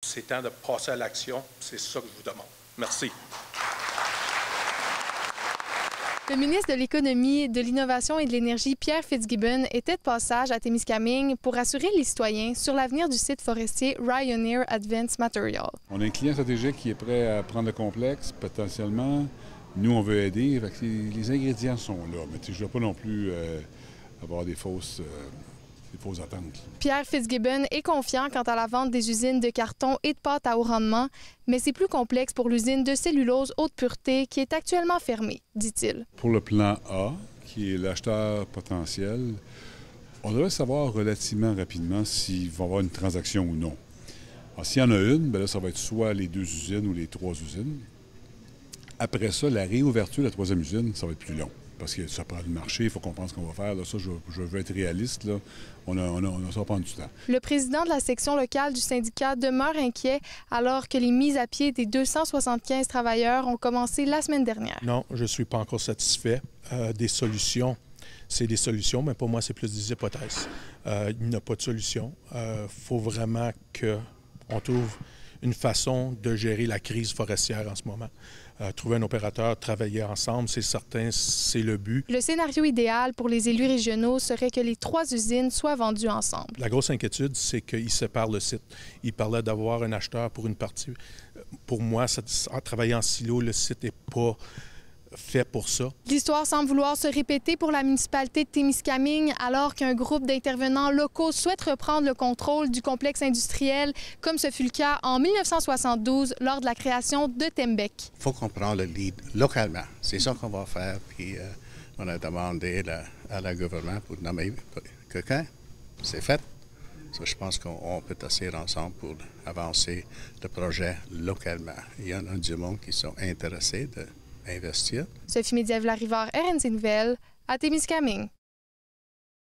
C'est temps de passer à l'action. C'est ça que je vous demande. Merci. Le ministre de l'Économie, de l'Innovation et de l'Énergie, Pierre Fitzgibbon, était de passage à Témiscamingue pour assurer les citoyens sur l'avenir du site forestier Rioneer Advanced Material. On a un client stratégique qui est prêt à prendre le complexe, potentiellement. Nous, on veut aider. les ingrédients sont là, mais je ne veux pas non plus euh, avoir des fausses... Euh, attentes. Pierre Fitzgibbon est confiant quant à la vente des usines de carton et de pâte à haut rendement, mais c'est plus complexe pour l'usine de cellulose haute pureté qui est actuellement fermée, dit-il. Pour le plan A, qui est l'acheteur potentiel, on devrait savoir relativement rapidement s'il va y avoir une transaction ou non. S'il y en a une, bien là, ça va être soit les deux usines ou les trois usines. Après ça, la réouverture de la troisième usine, ça va être plus long parce que ça prend le marché, il faut comprendre ce qu'on va faire. Là, ça, je, veux être réaliste. Là. On, a, on, a, ça va prendre du temps. Le président de la section locale du syndicat demeure inquiet alors que les mises à pied des 275 travailleurs ont commencé la semaine dernière. Non, je ne suis pas encore satisfait. Euh, des solutions, c'est des solutions, mais pour moi, c'est plus des hypothèses. Euh, il n'y a pas de solution. Il euh, faut vraiment qu'on trouve une façon de gérer la crise forestière en ce moment. Euh, trouver un opérateur, travailler ensemble, c'est certain, c'est le but. Le scénario idéal pour les élus régionaux serait que les trois usines soient vendues ensemble. La grosse inquiétude, c'est qu'ils séparent le site. Il parlait d'avoir un acheteur pour une partie. Pour moi, en travaillant en silo, le site n'est pas fait pour ça. L'histoire semble vouloir se répéter pour la municipalité de Témiscamingue alors qu'un groupe d'intervenants locaux souhaite reprendre le contrôle du complexe industriel comme ce fut le cas en 1972 lors de la création de Tembec. Il faut qu'on prenne le lead localement. C'est ça qu'on va faire. Puis euh, on a demandé à la gouvernement pour nommer quelqu'un. C'est fait. je pense qu'on peut tasser ensemble pour avancer le projet localement. Il y en a du monde qui sont intéressés de Sophie Médiève-Larivard, RNC Nouvelle, à Témiscamingue.